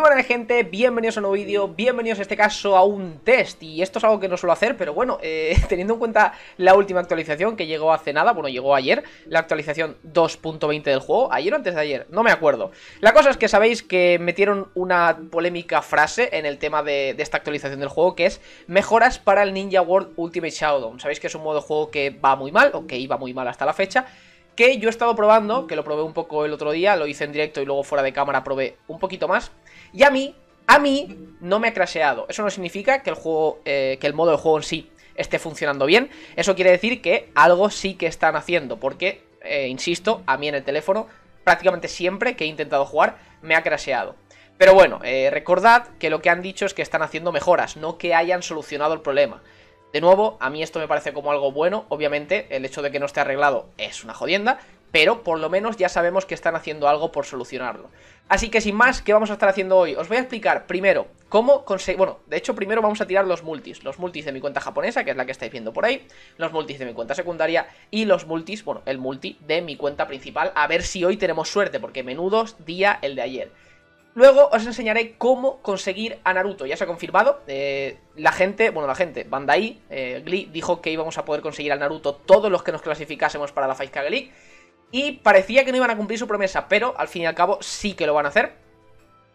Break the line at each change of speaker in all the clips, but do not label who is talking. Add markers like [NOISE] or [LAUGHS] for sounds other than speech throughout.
Muy buena gente, bienvenidos a un nuevo vídeo, bienvenidos en este caso a un test Y esto es algo que no suelo hacer, pero bueno, eh, [LAUGHS] teniendo en cuenta la última actualización que llegó hace nada Bueno, llegó ayer, la actualización 2.20 del juego, ayer o antes de ayer, no me acuerdo La cosa es que sabéis que metieron una polémica frase en el tema de, de esta actualización del juego Que es mejoras para el Ninja World Ultimate Showdown Sabéis que es un modo de juego que va muy mal, o que iba muy mal hasta la fecha que yo he estado probando, que lo probé un poco el otro día, lo hice en directo y luego fuera de cámara probé un poquito más. Y a mí, a mí, no me ha crasheado. Eso no significa que el juego, eh, que el modo de juego en sí esté funcionando bien. Eso quiere decir que algo sí que están haciendo, porque, eh, insisto, a mí en el teléfono, prácticamente siempre que he intentado jugar, me ha crasheado. Pero bueno, eh, recordad que lo que han dicho es que están haciendo mejoras, no que hayan solucionado el problema. De nuevo, a mí esto me parece como algo bueno, obviamente, el hecho de que no esté arreglado es una jodienda, pero por lo menos ya sabemos que están haciendo algo por solucionarlo. Así que sin más, ¿qué vamos a estar haciendo hoy? Os voy a explicar primero cómo conseguir... Bueno, de hecho primero vamos a tirar los multis. Los multis de mi cuenta japonesa, que es la que estáis viendo por ahí. Los multis de mi cuenta secundaria. Y los multis, bueno, el multi de mi cuenta principal. A ver si hoy tenemos suerte, porque menudos día el de ayer. Luego os enseñaré cómo conseguir a Naruto. Ya se ha confirmado. Eh, la gente, bueno, la gente, Bandai, eh, Glee, dijo que íbamos a poder conseguir a Naruto todos los que nos clasificásemos para la Kage League. Y parecía que no iban a cumplir su promesa, pero al fin y al cabo sí que lo van a hacer.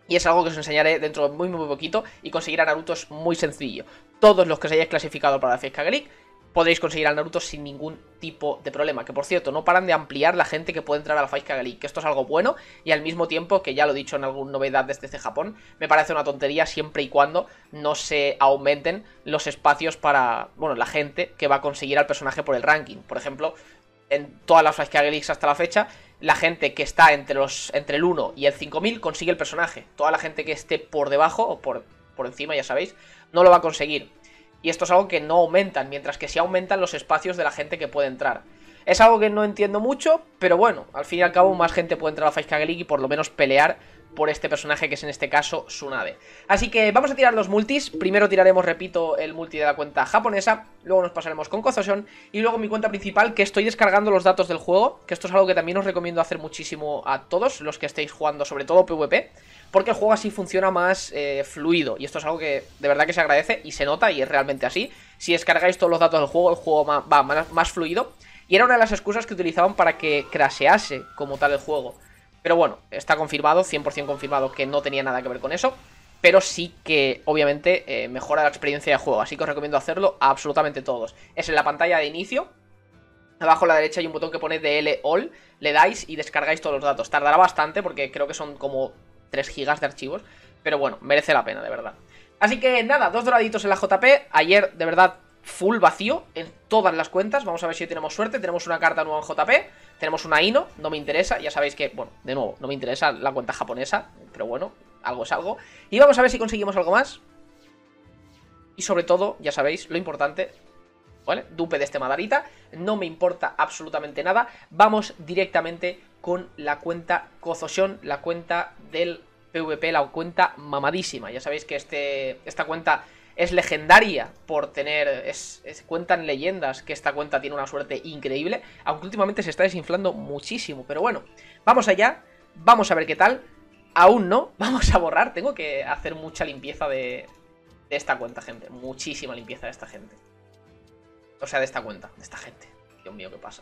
Y es algo que os enseñaré dentro de muy muy poquito. Y conseguir a Naruto es muy sencillo. Todos los que os hayáis clasificado para la Kage League podréis conseguir al Naruto sin ningún tipo de problema. Que por cierto, no paran de ampliar la gente que puede entrar a la Faizka League, que esto es algo bueno y al mismo tiempo, que ya lo he dicho en alguna novedad desde este Japón, me parece una tontería siempre y cuando no se aumenten los espacios para, bueno, la gente que va a conseguir al personaje por el ranking. Por ejemplo, en todas las Faizka Leagues hasta la fecha, la gente que está entre, los, entre el 1 y el 5000 consigue el personaje. Toda la gente que esté por debajo o por, por encima, ya sabéis, no lo va a conseguir. Y esto es algo que no aumentan, mientras que sí aumentan los espacios de la gente que puede entrar. Es algo que no entiendo mucho, pero bueno, al fin y al cabo más gente puede entrar a Five League y por lo menos pelear por este personaje que es en este caso Tsunade. Así que vamos a tirar los multis, primero tiraremos, repito, el multi de la cuenta japonesa, luego nos pasaremos con Kozoshon y luego mi cuenta principal que estoy descargando los datos del juego, que esto es algo que también os recomiendo hacer muchísimo a todos los que estéis jugando, sobre todo PvP, porque el juego así funciona más eh, fluido. Y esto es algo que de verdad que se agradece y se nota y es realmente así. Si descargáis todos los datos del juego, el juego va más, fluido. Y era una de las excusas que utilizaban para que crashease como tal el juego. Pero bueno, está confirmado, 100% confirmado que no tenía nada que ver con eso. Pero sí que, obviamente, eh, mejora la experiencia de juego. Así que os recomiendo hacerlo a absolutamente todos. Es en la pantalla de inicio. Abajo a la derecha hay un botón que pone DL All. Le dais y descargáis todos los datos. Tardará bastante porque creo que son como 3 gigas de archivos. Pero bueno, merece la pena, de verdad. Así que nada, dos doraditos en la JP. Ayer, de verdad, full vacío en todas las cuentas. Vamos a ver si tenemos suerte. Tenemos una carta nueva en JP. Tenemos una INO, no me interesa. Ya sabéis que, bueno, de nuevo, no me interesa la cuenta japonesa. Pero bueno, algo es algo. Y vamos a ver si conseguimos algo más. Y sobre todo, ya sabéis, lo importante, ¿vale? Dupe de este Madarita, no me importa absolutamente nada. Vamos directamente con la cuenta Kozoshon, la cuenta del PvP, la cuenta mamadísima. Ya sabéis que este, esta cuenta es legendaria por tener, es, cuentan leyendas que esta cuenta tiene una suerte increíble, aunque últimamente se está desinflando muchísimo. Pero bueno, vamos allá, vamos a ver qué tal. Aún no, [LAUGHS] vamos a borrar, tengo que hacer mucha limpieza de, de esta cuenta, gente. Muchísima limpieza de esta gente. O sea, de esta cuenta, de esta gente. Dios mío, ¿qué pasa?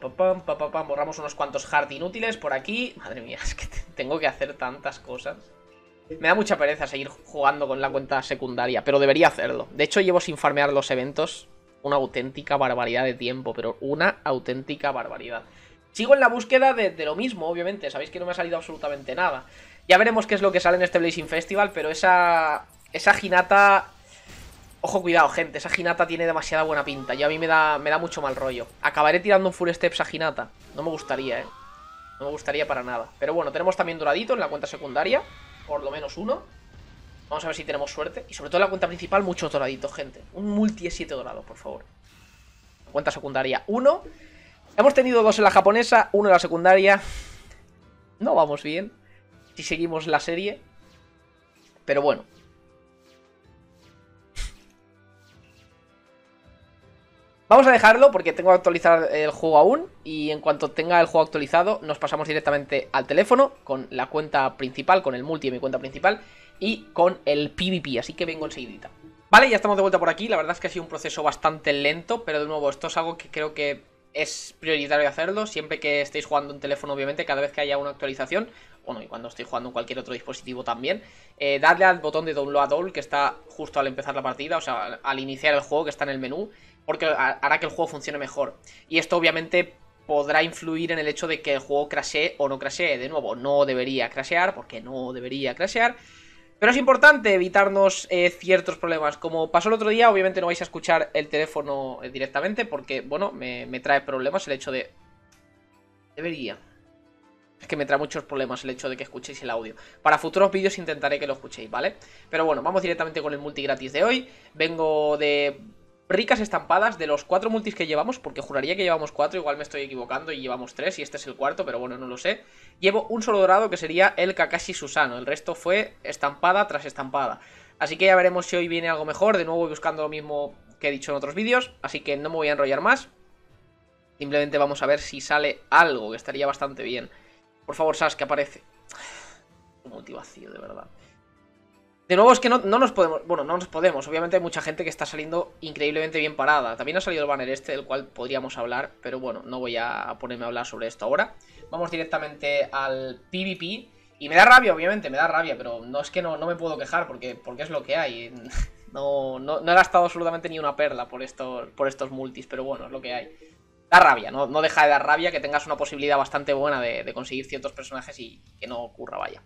borramos unos cuantos hard inútiles por aquí. Madre mía, [LAUGHS] es que tengo que hacer tantas cosas. Me da mucha pereza seguir jugando con la cuenta secundaria, pero debería hacerlo. De hecho, llevo sin farmear los eventos una auténtica barbaridad de tiempo, pero una auténtica barbaridad. Sigo en la búsqueda de, lo mismo, obviamente. Sabéis que no me ha salido absolutamente nada. Ya veremos qué es lo que sale en este Blazing Festival, pero esa, esa ginata Ojo, cuidado, gente, esa Ginata tiene demasiada buena pinta y a mí me da, me da mucho mal rollo. Acabaré tirando un Full Steps a Ginata. No me gustaría, ¿eh? No me gustaría para nada. Pero bueno, tenemos también doradito en la cuenta secundaria. Por lo menos uno. Vamos a ver si tenemos suerte. Y sobre todo la cuenta principal, mucho doradito, gente. Un multi 7 dorado, por favor. Cuenta secundaria, uno. Hemos tenido dos en la japonesa, uno en la secundaria. No vamos bien. Si seguimos la serie. Pero bueno, Vamos a dejarlo porque tengo que actualizar el juego aún y en cuanto tenga el juego actualizado nos pasamos directamente al teléfono con la cuenta principal, con el multi de mi cuenta principal y con el PvP, así que vengo enseguidita. Vale, ya estamos de vuelta por aquí, la verdad es que ha sido un proceso bastante lento, pero de nuevo esto es algo que creo que es prioritario hacerlo, siempre que estéis jugando en teléfono obviamente, cada vez que haya una actualización, bueno, y cuando estoy jugando en cualquier otro dispositivo también, eh, darle al botón de download all que está justo al empezar la partida, o sea, al iniciar el juego que está en el menú, porque hará que el juego funcione mejor. Y esto obviamente podrá influir en el hecho de que el juego crashee o no crashee. De nuevo, no debería crashear, porque no debería crashear. Pero es importante evitarnos eh, ciertos problemas. Como pasó el otro día, obviamente no vais a escuchar el teléfono eh, directamente, porque, bueno, me, me trae problemas el hecho de... Debería. Es que me trae muchos problemas el hecho de que escuchéis el audio. Para futuros vídeos intentaré que lo escuchéis, ¿vale? Pero bueno, vamos directamente con el multi gratis de hoy. Vengo de ricas estampadas de los cuatro multis que llevamos, porque juraría que llevamos cuatro, igual me estoy equivocando y llevamos tres y este es el cuarto, pero bueno, no lo sé. Llevo un solo dorado que sería el Kakashi Susano, el resto fue estampada tras estampada. Así que ya veremos si hoy viene algo mejor, de nuevo voy buscando lo mismo que he dicho en otros vídeos, así que no me voy a enrollar más. Simplemente vamos a ver si sale algo, que estaría bastante bien. Por favor, Sas, que aparece. Motivación, de verdad. De nuevo es que no, nos podemos, bueno, no nos podemos, obviamente hay mucha gente que está saliendo increíblemente bien parada. También ha salido el banner este del cual podríamos hablar, pero bueno, no voy a ponerme a hablar sobre esto ahora. Vamos directamente al PvP. Y me da rabia, obviamente, me da rabia, pero no es que no, no me puedo quejar porque, porque es lo que hay. [LAUGHS] No, no, no he gastado absolutamente ni una perla por estos, por estos multis, pero bueno, es lo que hay da rabia, ¿no? no deja de dar rabia que tengas una posibilidad bastante buena de, conseguir ciertos personajes y que no ocurra, vaya.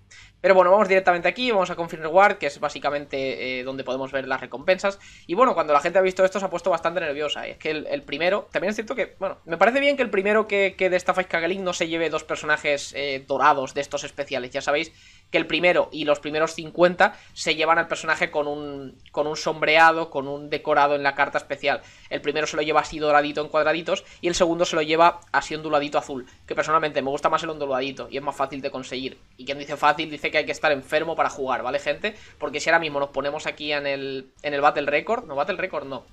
Pero bueno, vamos directamente aquí, vamos a Confirm Reward, que es básicamente eh, donde podemos ver las recompensas. Y bueno, cuando la gente ha visto esto se ha puesto bastante nerviosa. es que el, primero, también es cierto que, bueno, me parece bien que el primero que, que de esta Fight no se lleve dos personajes eh, dorados de estos especiales. Ya sabéis que el primero y los primeros 50 se llevan al personaje con un, con un sombreado, con un decorado en la carta especial. El primero se lo lleva así doradito en cuadraditos y el segundo se lo lleva así onduladito azul, que personalmente me gusta más el onduladito y es más fácil de conseguir. Y quien dice fácil dice que hay que estar enfermo para jugar, ¿vale gente? Porque si ahora mismo nos ponemos aquí en el, en el Battle Record, no, Battle Record no.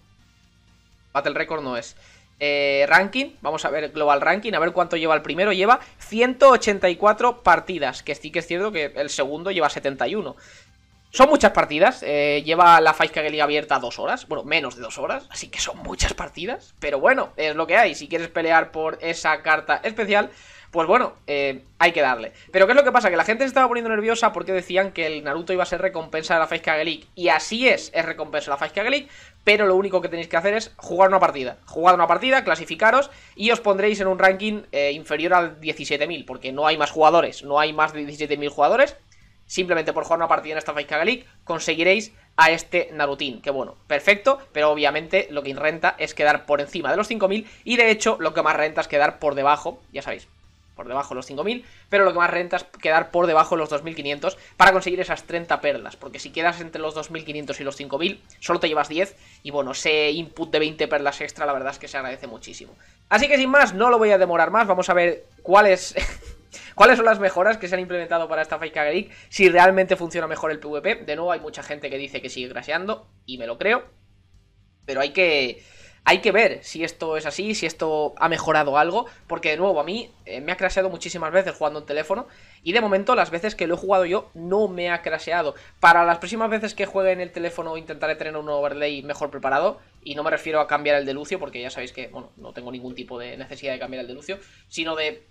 Battle Record no es. Eh, ranking, vamos a ver Global Ranking, a ver cuánto lleva el primero. Lleva 184 partidas, que sí que es cierto que el segundo lleva 71. Son muchas partidas, eh, lleva la Five Liga abierta dos horas, bueno, menos de dos horas, así que son muchas partidas, pero bueno, es lo que hay, si quieres pelear por esa carta especial, pues bueno, eh, hay que darle. Pero ¿qué es lo que pasa? Que la gente se estaba poniendo nerviosa porque decían que el Naruto iba a ser recompensa de la Face League. Y así es, es recompensa de la Face League, pero lo único que tenéis que hacer es jugar una partida. Jugar una partida, clasificaros y os pondréis en un ranking eh, inferior al 17.000, porque no hay más jugadores, no hay más de 17.000 jugadores. Simplemente por jugar una partida en esta Face League conseguiréis a este Narutín. Que bueno, perfecto, pero obviamente lo que renta es quedar por encima de los 5.000 y de hecho lo que más renta es quedar por debajo, ya sabéis, por debajo de los 5.000, pero lo que más renta es quedar por debajo de los 2.500 para conseguir esas 30 perlas, porque si quedas entre los 2.500 y los 5.000, solo te llevas 10, y bueno, ese input de 20 perlas extra, la verdad es que se agradece muchísimo. Así que sin más, no lo voy a demorar más, vamos a ver cuáles... [LAUGHS] ¿Cuáles son las mejoras que se han implementado para esta Fake? Si realmente funciona mejor el PvP. De nuevo, hay mucha gente que dice que sigue crasheando, y me lo creo. Pero hay que hay que ver si esto es así, si esto ha mejorado algo, porque de nuevo a mí eh, me ha crasheado muchísimas veces jugando en teléfono y de momento las veces que lo he jugado yo no me ha crasheado. Para las próximas veces que juegue en el teléfono intentaré tener un overlay mejor preparado y no me refiero a cambiar el de Lucio, porque ya sabéis que, bueno, no tengo ningún tipo de necesidad de cambiar el de Lucio, sino de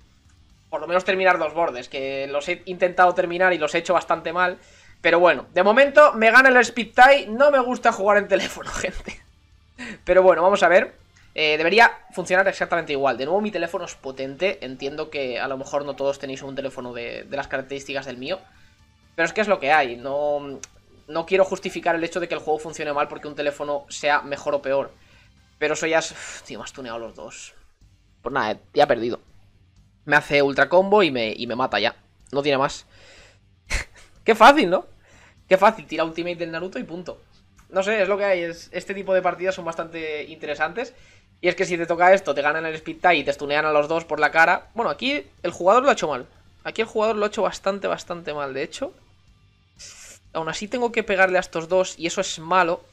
por lo menos terminar dos bordes, que los he intentado terminar y los he hecho bastante mal. Pero bueno, de momento me gana el speed tie, no me gusta jugar en teléfono, [LAUGHS] gente. Pero bueno, vamos a ver. Eh, debería funcionar exactamente igual. De nuevo, mi teléfono es potente. Entiendo que a lo mejor no todos tenéis un teléfono de, las características del mío. Pero es que es lo que hay. No, no quiero justificar el hecho de que el juego funcione mal porque un teléfono sea mejor o peor. Pero eso ya es... tío, me has tuneado los dos. Pues nada, ya he perdido. Me hace ultra combo y me, y me mata ya. No tiene más. [LAUGHS] Qué fácil, ¿no? Qué fácil, tira ultimate del Naruto y punto no sé, es lo que hay. Es, este tipo de partidas son bastante interesantes. Y es que si te toca esto, te ganan el speed tie y te stunean a los dos por la cara. Bueno, aquí el jugador lo ha hecho mal. Aquí el jugador lo ha hecho bastante, bastante mal. De hecho, aún así tengo que pegarle a estos dos y eso es malo.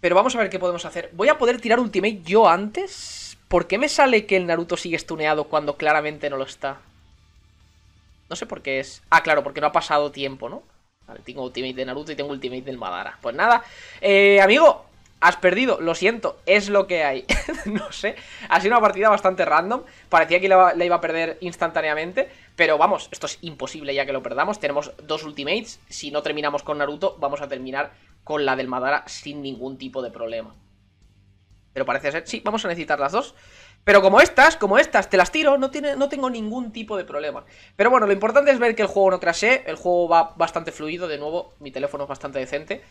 Pero vamos a ver qué podemos hacer. Voy a poder tirar ultimate yo antes. ¿Por qué me sale que el Naruto sigue stuneado cuando claramente no lo está? No sé por qué es... Ah, claro, porque no ha pasado tiempo, ¿no? Vale, tengo ultimate de Naruto y tengo ultimate del Madara. Pues nada, eh, amigo, has perdido, lo siento, es lo que hay. [LAUGHS] no sé, ha sido una partida bastante random. Parecía que la, iba a perder instantáneamente, pero vamos, esto es imposible ya que lo perdamos. Tenemos dos ultimates, si no terminamos con Naruto, vamos a terminar con la del Madara sin ningún tipo de problema. Pero parece ser, sí, vamos a necesitar las dos. Pero como estas, como estas, te las tiro, no, tiene, no tengo ningún tipo de problema. Pero bueno, lo importante es ver que el juego no crashee, el juego va bastante fluido, de nuevo, mi teléfono es bastante decente.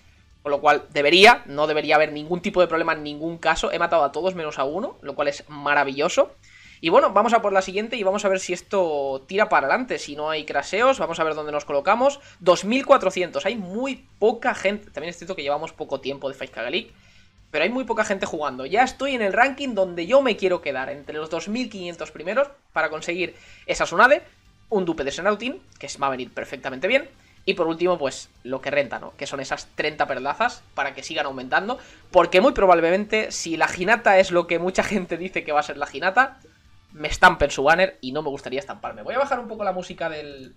Con lo cual, debería, no debería haber ningún tipo de problema en ningún caso. He matado a todos menos a uno, lo cual es maravilloso. Y bueno, vamos a por la siguiente y vamos a ver si esto tira para adelante. Si no hay craseos, vamos a ver dónde nos colocamos. 2400, hay muy poca gente. También es cierto que llevamos poco tiempo de Fight League pero hay muy poca gente jugando. Ya estoy en el ranking donde yo me quiero quedar, entre los 2500 primeros, para conseguir esa Sunade, un dupe de Senautin, que va a venir perfectamente bien, y por último, pues lo que renta, ¿no? Que son esas 30 perlazas para que sigan aumentando, porque muy probablemente, si la Ginata es lo que mucha gente dice que va a ser la Ginata, me estampen su banner y no me gustaría estamparme. Voy a bajar un poco la música del,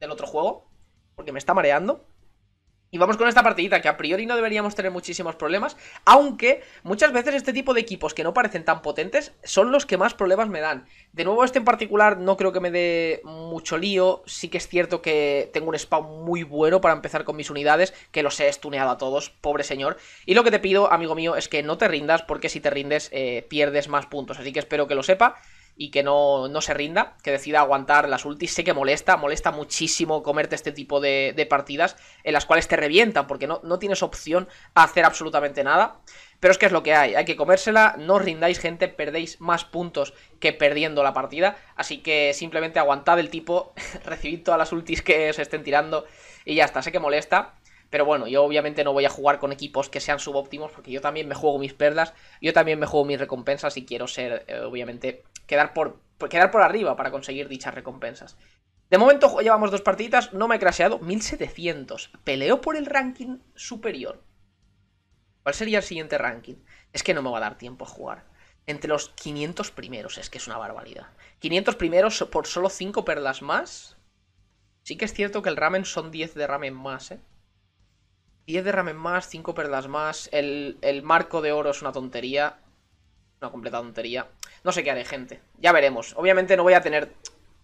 del otro juego, porque me está mareando. Y vamos con esta partidita que a priori no deberíamos tener muchísimos problemas, aunque muchas veces este tipo de equipos que no parecen tan potentes son los que más problemas me dan. De nuevo este en particular no creo que me dé mucho lío, sí que es cierto que tengo un spawn muy bueno para empezar con mis unidades, que los he estuneado a todos, pobre señor. Y lo que te pido, amigo mío, es que no te rindas porque si te rindes eh, pierdes más puntos, así que espero que lo sepa y que no, no, se rinda, que decida aguantar las ultis. Sé que molesta, molesta muchísimo comerte este tipo de, partidas en las cuales te revientan porque no, no, tienes opción a hacer absolutamente nada. Pero es que es lo que hay, hay que comérsela, no os rindáis gente, perdéis más puntos que perdiendo la partida. Así que simplemente aguantad el tipo, [LAUGHS] recibid todas las ultis que os estén tirando y ya está, sé que molesta. Pero bueno, yo obviamente no voy a jugar con equipos que sean subóptimos porque yo también me juego mis perlas, yo también me juego mis recompensas y quiero ser, eh, obviamente, quedar por, quedar por arriba para conseguir dichas recompensas. De momento llevamos dos partiditas, no me he crasheado, 1700. Peleo por el ranking superior. ¿Cuál sería el siguiente ranking? Es que no me va a dar tiempo a jugar. Entre los 500 primeros, es que es una barbaridad. 500 primeros por solo 5 perlas más. Sí que es cierto que el ramen son 10 de ramen más, ¿eh? 10 de ramen más, 5 perlas más. El, marco de oro es una tontería. Una completa tontería. No sé qué haré, gente. Ya veremos. Obviamente no voy a tener...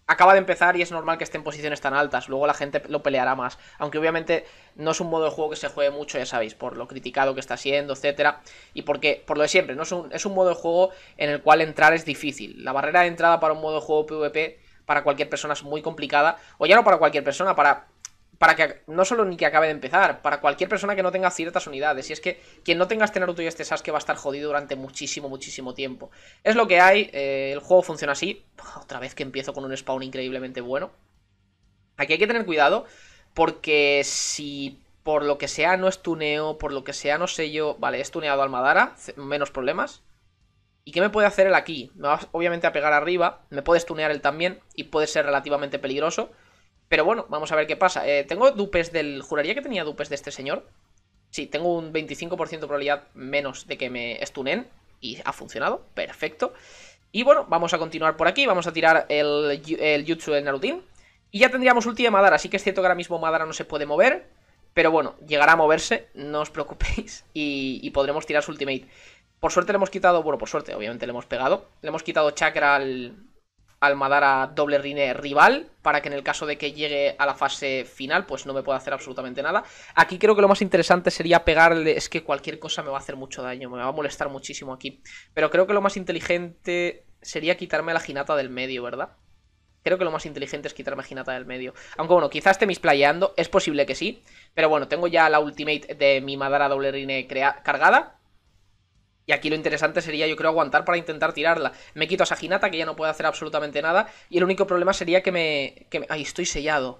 Acaba de empezar y es normal que esté en posiciones tan altas. Luego la gente lo peleará más. Aunque obviamente no es un modo de juego que se juegue mucho, ya sabéis, por lo criticado que está siendo, etcétera. Y porque, por lo de siempre, no es un, es un modo de juego en el cual entrar es difícil. La barrera de entrada para un modo de juego PvP para cualquier persona es muy complicada. O ya no para cualquier persona, para para que no solo ni que acabe de empezar, para cualquier persona que no tenga ciertas unidades. Y es que quien no tenga este Naruto y este Sasuke va a estar jodido durante muchísimo, muchísimo tiempo. Es lo que hay, eh, el juego funciona así. Otra vez que empiezo con un spawn increíblemente bueno. Aquí hay que tener cuidado, porque si por lo que sea no es tuneo, por lo que sea no sé yo... Vale, es tuneado al Madara, menos problemas. ¿Y qué me puede hacer él aquí? Me va obviamente a pegar arriba, me puede stunear él también y puede ser relativamente peligroso. Pero bueno, vamos a ver qué pasa. Eh, tengo dupes del... Juraría que tenía dupes de este señor. Sí, tengo un 25% de probabilidad menos de que me stunen. Y ha funcionado. Perfecto. Y bueno, vamos a continuar por aquí. Vamos a tirar el, el Jutsu del Narutin. Y ya tendríamos ulti de Madara. Sí que es cierto que ahora mismo Madara no se puede mover. Pero bueno, llegará a moverse. No os preocupéis. [LAUGHS] Y, y podremos tirar su ultimate. Por suerte le hemos quitado... Bueno, por suerte, obviamente le hemos pegado. Le hemos quitado chakra al, al Madara doble rine rival, para que en el caso de que llegue a la fase final, pues no me pueda hacer absolutamente nada. Aquí creo que lo más interesante sería pegarle, es que cualquier cosa me va a hacer mucho daño, me va a molestar muchísimo aquí. Pero creo que lo más inteligente sería quitarme la ginata del medio, ¿verdad? Creo que lo más inteligente es quitarme ginata del medio. Aunque bueno, quizás esté misplayando, es posible que sí. Pero bueno, tengo ya la ultimate de mi Madara doble rine cargada. Y aquí lo interesante sería, yo creo, aguantar para intentar tirarla. Me quito a esa Hinata, que ya no puede hacer absolutamente nada. Y el único problema sería que me... Ay, estoy sellado.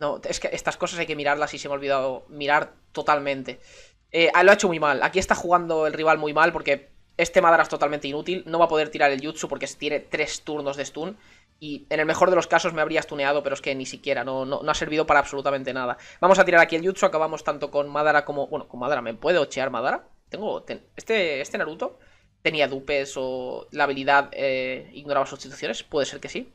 No, es que estas cosas hay que mirarlas y se me ha olvidado mirar totalmente. Eh, lo ha hecho muy mal. Aquí está jugando el rival muy mal porque este Madara es totalmente inútil. No va a poder tirar el Jutsu porque tiene tres turnos de stun. Y en el mejor de los casos me habría stuneado, pero es que ni siquiera, no, no, no, ha servido para absolutamente nada. Vamos a tirar aquí el Jutsu, acabamos tanto con Madara como... Bueno, con Madara, ¿me puede ochear Madara? Tengo... este, este Naruto tenía dupes o la habilidad eh, ignoraba sustituciones. Puede ser que sí.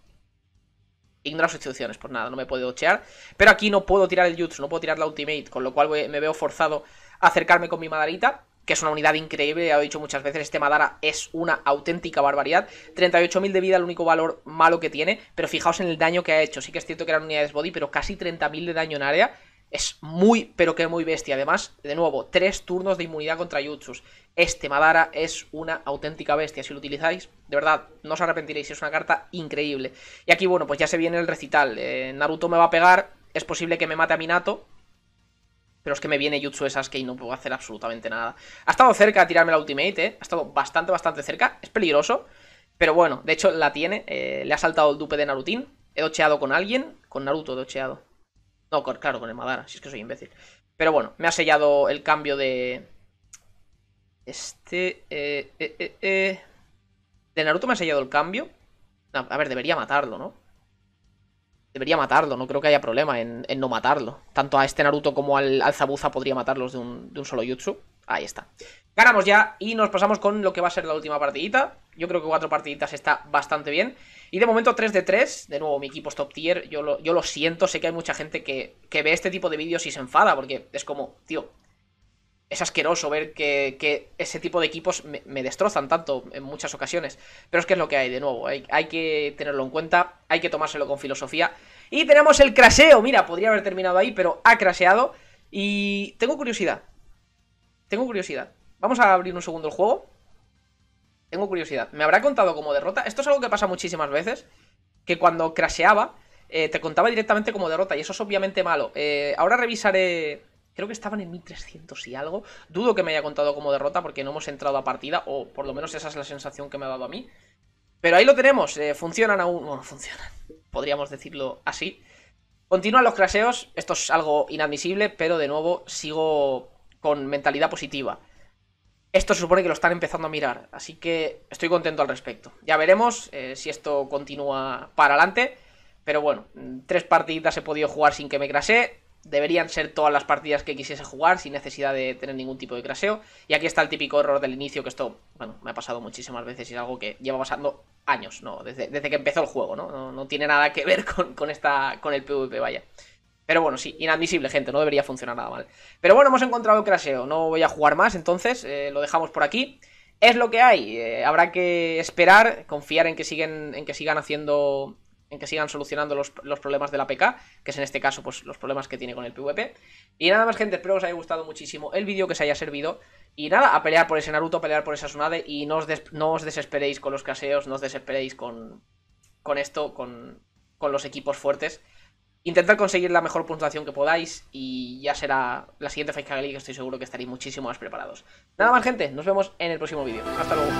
Ignora sustituciones, pues nada, no me puedo ochear. Pero aquí no puedo tirar el jutsu, no puedo tirar la ultimate, con lo cual me veo forzado a acercarme con mi Madarita que es una unidad increíble, ya lo he dicho muchas veces, este Madara es una auténtica barbaridad. 38.000 de vida, el único valor malo que tiene, pero fijaos en el daño que ha hecho. Sí que es cierto que eran unidades body, pero casi 30.000 de daño en área. Es muy, pero que muy bestia. Además, de nuevo, tres turnos de inmunidad contra Jutsus. Este Madara es una auténtica bestia. Si lo utilizáis, de verdad, no os arrepentiréis. Es una carta increíble. Y aquí, bueno, pues ya se viene el recital. Eh, Naruto me va a pegar. Es posible que me mate a Minato. Pero es que me viene Jutsu esas que no puedo hacer absolutamente nada. Ha estado cerca de tirarme la ultimate, ¿eh? Ha estado bastante, bastante cerca. Es peligroso. Pero bueno, de hecho la tiene. Eh, le ha saltado el dupe de Narutín. He docheado con alguien. Con Naruto he docheado. No, claro, con el Madara, si es que soy imbécil. Pero bueno, me ha sellado el cambio de... Este... Eh, eh, eh. De Naruto me ha sellado el cambio. a ver, debería matarlo, ¿no? Debería matarlo, no creo que haya problema en, no matarlo. Tanto a este Naruto como al, al Zabuza podría matarlos de un, de un solo jutsu. Ahí está. Ganamos ya y nos pasamos con lo que va a ser la última partidita. Yo creo que cuatro partiditas está bastante bien. Y de momento 3 de 3. De nuevo, mi equipo es top tier. Yo lo, yo lo siento, sé que hay mucha gente que, que ve este tipo de vídeos y se enfada. Porque es como, tío, es asqueroso ver que, ese tipo de equipos me, destrozan tanto en muchas ocasiones. Pero es que es lo que hay, de nuevo. Hay, hay, que tenerlo en cuenta, hay que tomárselo con filosofía. Y tenemos el craseo. Mira, podría haber terminado ahí, pero ha craseado. Y tengo curiosidad. Tengo curiosidad. Vamos a abrir un segundo el juego. Tengo curiosidad. ¿Me habrá contado como derrota? Esto es algo que pasa muchísimas veces. Que cuando crasheaba, eh, te contaba directamente como derrota. Y eso es obviamente malo. Eh, ahora revisaré Creo que estaban en 1300 y algo. Dudo que me haya contado como derrota porque no hemos entrado a partida, o por lo menos esa es la sensación que me ha dado a mí. Pero ahí lo tenemos, eh, funcionan aún. Bueno, funcionan, podríamos decirlo así. Continúan los craseos, esto es algo inadmisible, pero de nuevo sigo con mentalidad positiva. Esto se supone que lo están empezando a mirar, así que estoy contento al respecto. Ya veremos eh, si esto continúa para adelante. Pero bueno, tres partiditas he podido jugar sin que me crasee deberían ser todas las partidas que quisiese jugar sin necesidad de tener ningún tipo de craseo. Y aquí está el típico error del inicio, que esto, bueno, me ha pasado muchísimas veces y es algo que lleva pasando años, ¿no? Desde, que empezó el juego, ¿no? ¿no? tiene nada que ver [LAUGHS] con, esta, con el PvP, vaya. Pero bueno, sí, inadmisible, gente, no debería funcionar nada mal. Pero bueno, hemos encontrado el craseo, no voy a jugar más, entonces eh, lo dejamos por aquí. Es lo que hay, eh, habrá que esperar, confiar en que, siguen, en que sigan haciendo en que sigan solucionando los, problemas de la PK, que es en este caso pues los problemas que tiene con el PvP. Y nada más gente, espero que os haya gustado muchísimo el vídeo, que os haya servido. Y nada, a pelear por ese Naruto, a pelear por esa Tsunade y no os, no os desesperéis con los caseos, no os desesperéis con, con esto, con, con los equipos fuertes. Intentad conseguir la mejor puntuación que podáis y ya será la siguiente Fight League, que estoy seguro que estaréis muchísimo más preparados. Nada más gente, nos vemos en el próximo vídeo. Hasta luego.